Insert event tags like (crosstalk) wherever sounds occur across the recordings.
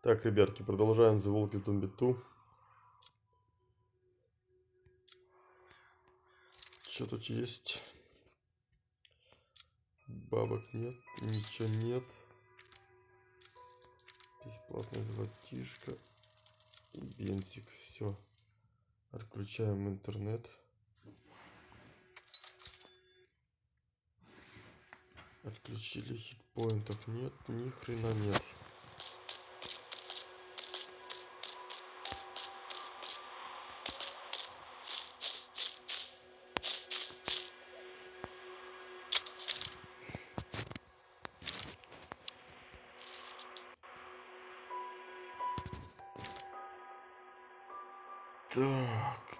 Так, ребятки, продолжаем The Walking Zombie 2. Что тут есть? Бабок нет, ничего нет. Бесплатная золотишко. И бензик. Все. Отключаем интернет. Отключили хитпоинтов. Нет, ни хрена нет. Так.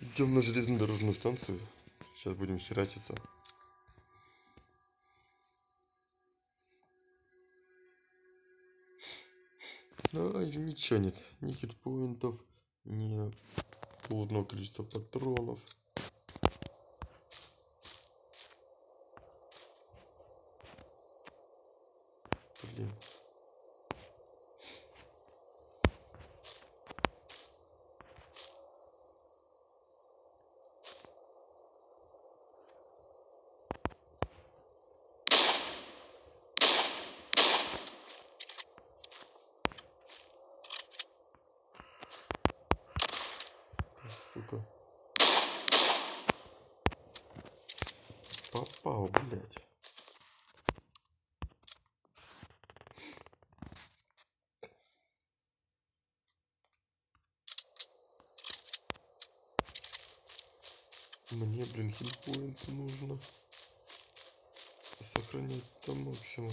Идем на железнодорожную станцию. Сейчас будем херачиться. Ничего нет. Ни хитпоинтов, ни полного количества патронов. Блин. Сука. Попал, блядь. Мне, блин, хитпоинты нужно сохранять там максимум.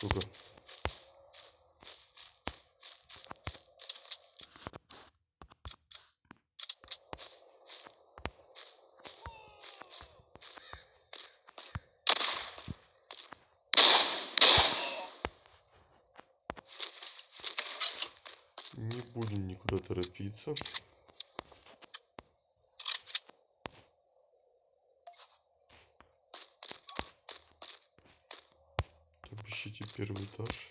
Сука. Не будем никуда торопиться. Обыщите первый этаж.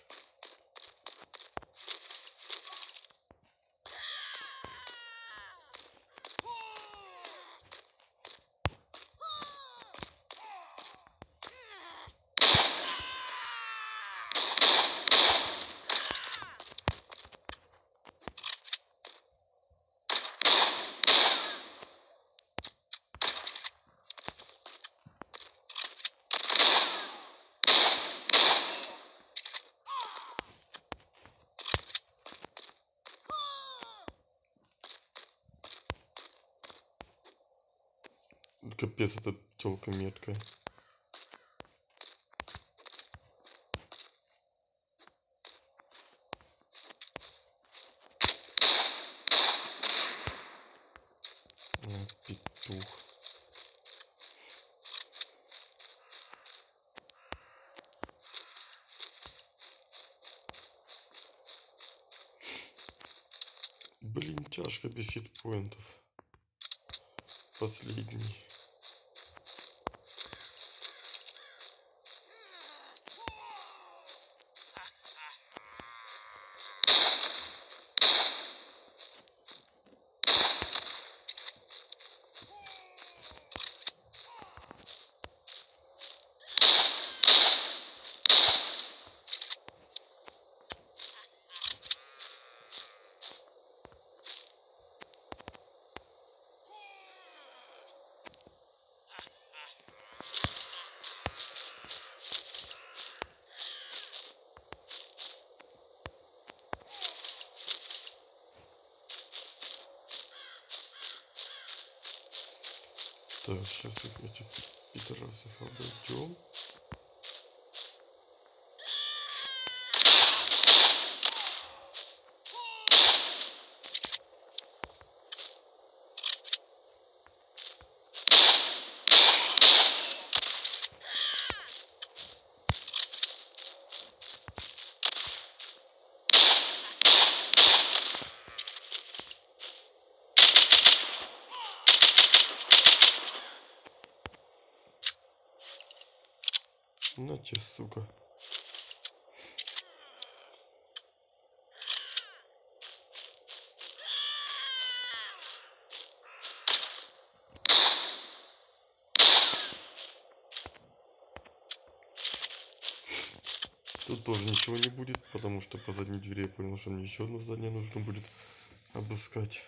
Капец, эта телка меткая. Петух. Блин, тяжко без хитпоинтов. Последний. Так, сейчас этих пидорасов обойдем. На тебе, сука. Тут тоже ничего не будет, потому что по задней двери я понял, что мне еще одно здание нужно будет обыскать.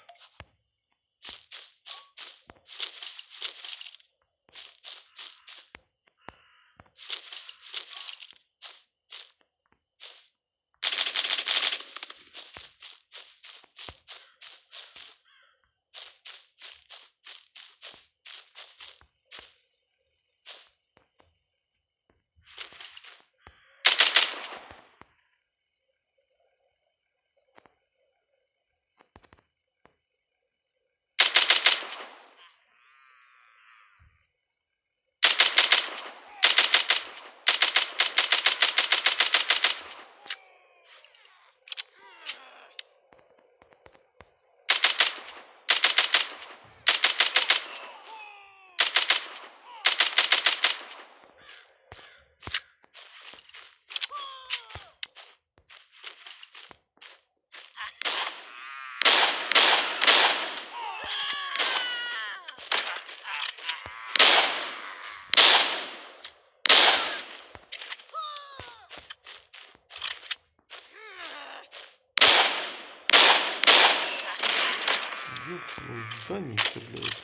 В здании стреляет.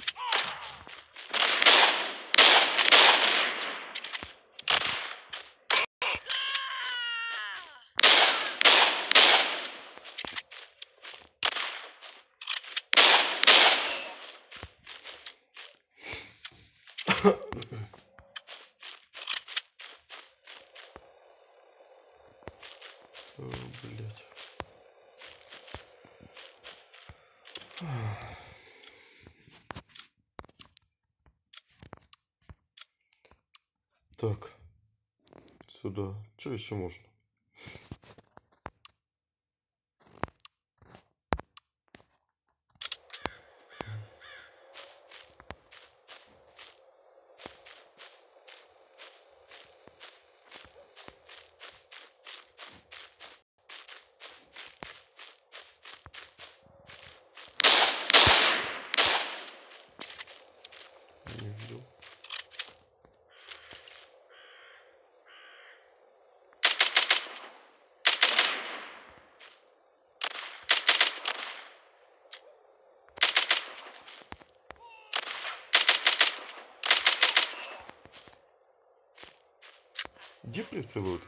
О, блядь. Так. Сюда. Что еще можно? Не видел. Где прицел у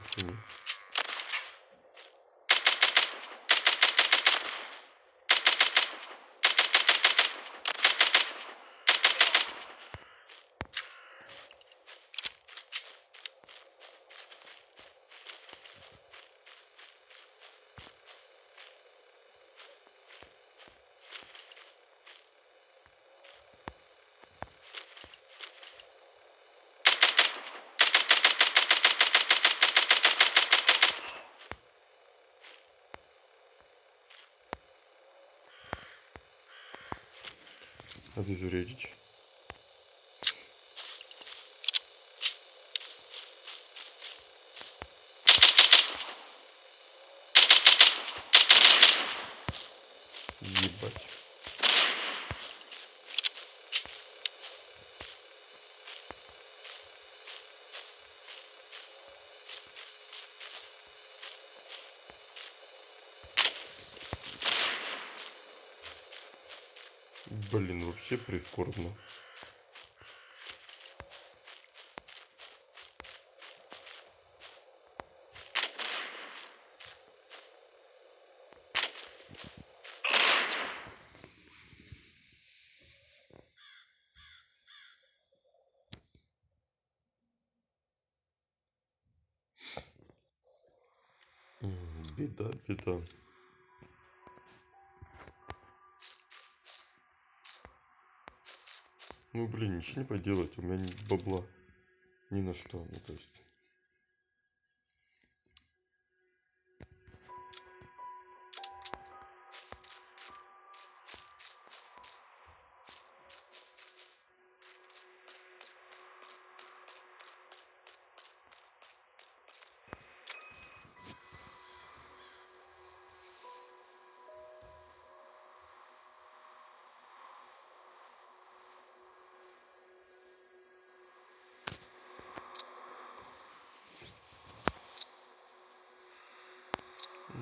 Обезвредить. Блин, вообще прискорбно. Ну, блин, ничего не поделать, у меня бабла ни на что, ну, то есть...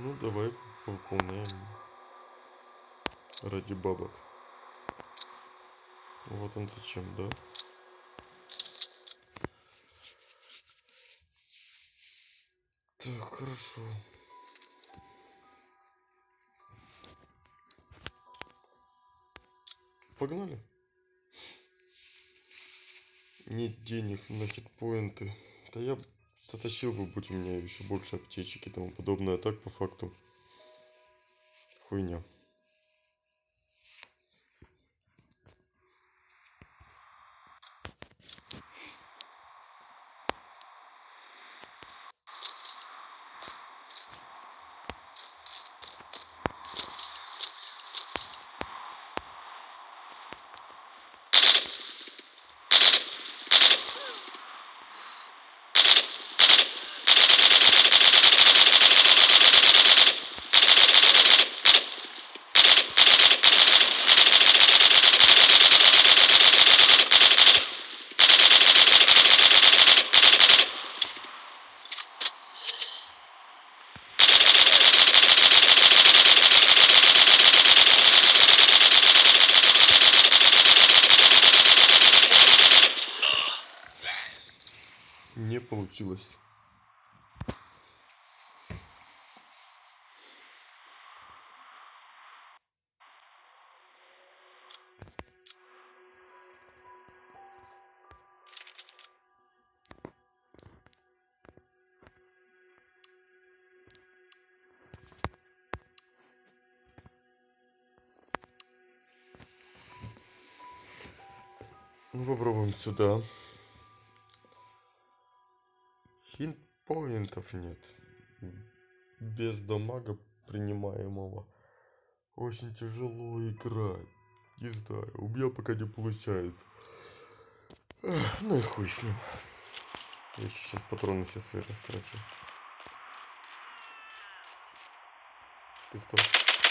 Ну, давай выполняем ради бабок. Вот он зачем, да? Так, хорошо. Погнали. Нет денег на хитпоинты. Да я затащил бы, будь у меня еще больше аптечек и тому подобное. А так, по факту, хуйня. Ну, попробуем сюда. Хинтпоинтов нет. Без дамага принимаемого. Очень тяжело играть. Не знаю, у меня пока не получается. Эх, ну и хуй с ним. Я еще сейчас патроны все свои растрачу. Ты кто?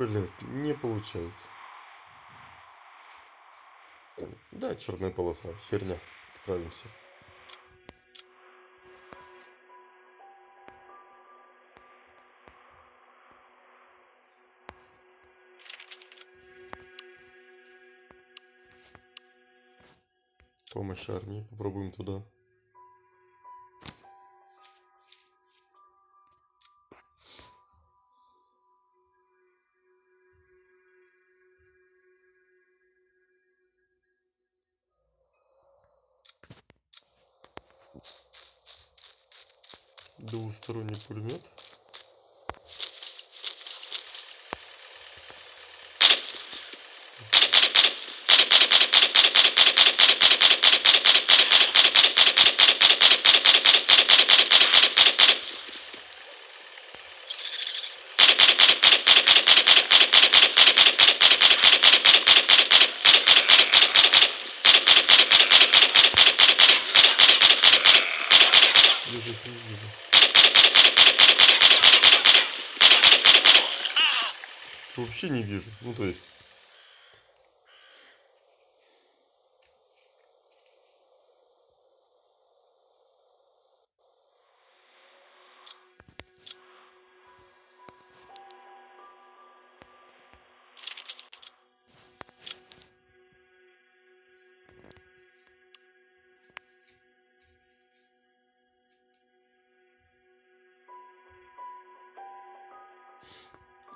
Блять, не получается. Да, черная полоса, херня. Справимся. Помощь армии. Попробуем туда. Двусторонний пулемет. Вообще не вижу. Ну, то есть...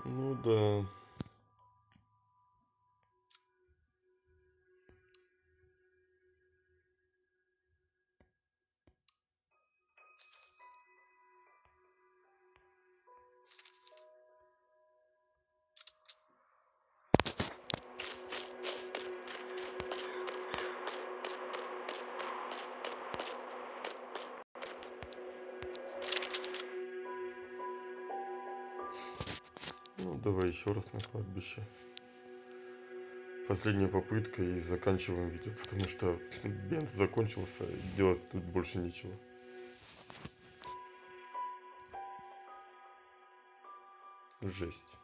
Ну да. Давай еще раз на кладбище. Последняя попытка и заканчиваем видео, потому что бенз закончился, делать тут больше нечего. Жесть.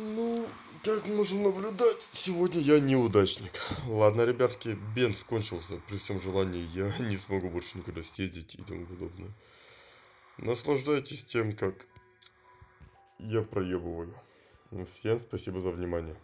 Ну, можем наблюдать, сегодня я неудачник. Ладно, ребятки, бенз кончился. При всем желании я (laughs) не смогу больше никуда съездить и тому подобное. Наслаждайтесь тем, как я проебываю. Ну, всем спасибо за внимание.